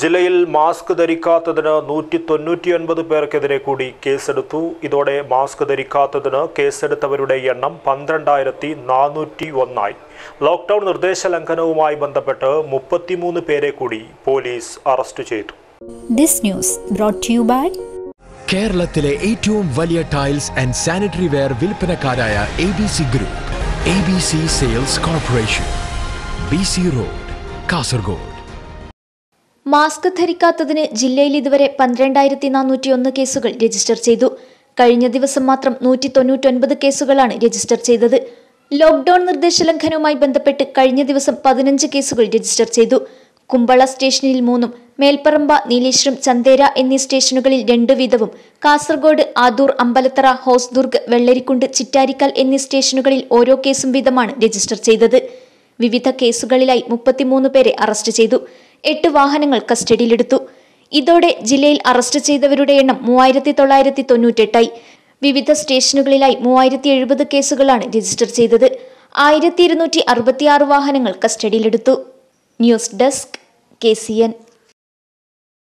ജില്ലയിൽ മാസ്ക് ധരിക്കാത്തതിന് നൂറ്റി തൊണ്ണൂറ്റിയൊൻപത് പേർക്കെതിരെ കൂടി കേസെടുത്തു. ഇതോടെ മാസ്ക് ധരിക്കാത്തതിന് കേസെടുത്തവരുടെ എണ്ണം പന്ത്രണ്ടായിരത്തി നാനൂറ്റി ഒന്നായി ലോക്ക്ഡൌൺ നിർദ്ദേശ ലംഘനവുമായി ബന്ധപ്പെട്ട് മുപ്പത്തിമൂന്ന് പേരെ കൂടി പോലീസ് അറസ്റ്റ് ചെയ്തു. This news brought to you by കേരളത്തിലെ ഏറ്റവും വലിയ tiles and sanitary ware വിൽപ്പനക്കാരായ A B C group A B C sales corporation B C road Kasaragod. Mask ധരിക്കാത്തതിന് ജില്ലയിൽ ഇതുവരെ പന്ത്രണ്ടായിരത്തി നാനൂറ്റി ഒന്ന് കേസുകൾ രജിസ്റ്റർ ചെയ്തു. കഴിഞ്ഞ ദിവസം മാത്രം നൂറ്റി തൊണ്ണൂറ്റൊൻപത് കേസുകളാണ് രജിസ്റ്റർ ചെയ്തത്. ലോക്ഡൌൺ നിർദ്ദേശലംഘനവുമായി ബന്ധപ്പെട്ട് കഴിഞ്ഞ ദിവസം പതിനഞ്ച് കേസുകൾ രജിസ്റ്റർ ചെയ്തു. കുമ്പള സ്റ്റേഷനിൽ മൂന്നും മേൽപ്പറമ്പ നീലേശ്വരം ചന്തേര എന്നീ സ്റ്റേഷനുകളിൽ രണ്ടു വീതവും കാസർഗോഡ് ആദൂർ അമ്പലത്തറ ഹോസ്ദുർഗ് വെള്ളരിക്കുണ്ട് ചിറ്റാരിക്കൽ എന്നീ സ്റ്റേഷനുകളിൽ ഓരോ കേസും വീതമാണ് രജിസ്റ്റർ ചെയ്തത്. വിവിധ കേസുകളിലായി മുപ്പത്തിമൂന്ന് പേരെ അറസ്റ്റ് ചെയ്തു. എട്ട് വാഹനങ്ങൾ കസ്റ്റഡിയിലെടുത്തു. ഇതോടെ ജില്ലയിൽ അറസ്റ്റ് ചെയ്തവരുടെ എണ്ണം മൂവായിരത്തി തൊള്ളായിരത്തി തൊണ്ണൂറ്റെട്ടായി വിവിധ സ്റ്റേഷനുകളിലായി മൂവായിരത്തി എഴുപത് കേസുകളാണ് രജിസ്റ്റർ ചെയ്തത്. ആയിരത്തി ഇരുന്നൂറ്റി അറുപത്തിയാറ് വാഹനങ്ങൾ കസ്റ്റഡിയിലെടുത്തു. News desk K C N.